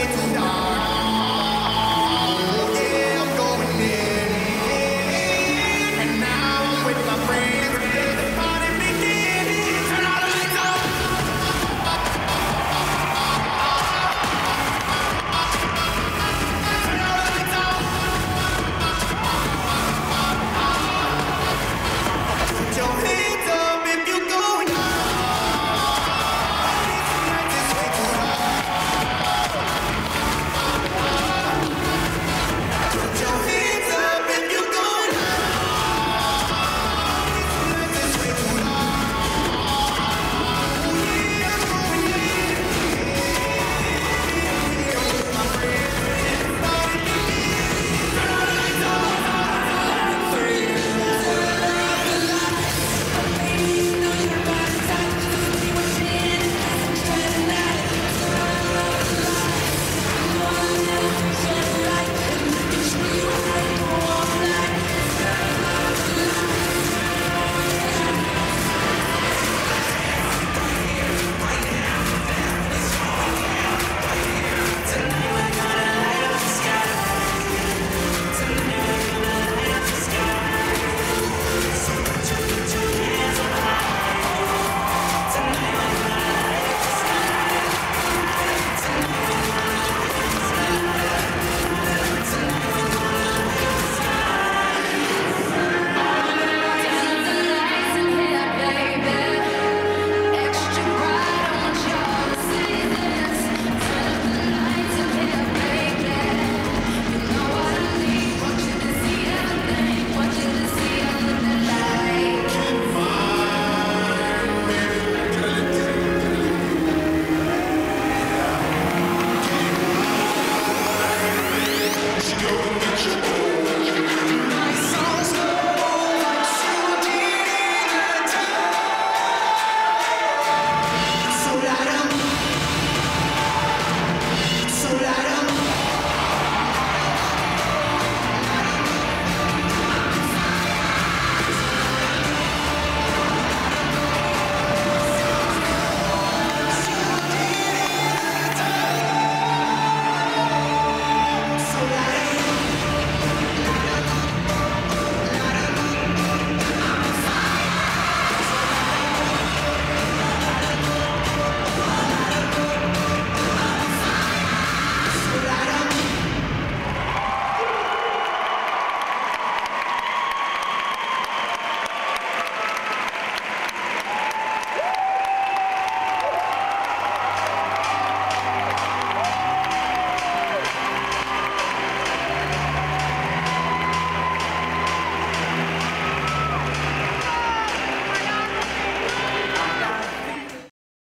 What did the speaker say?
way to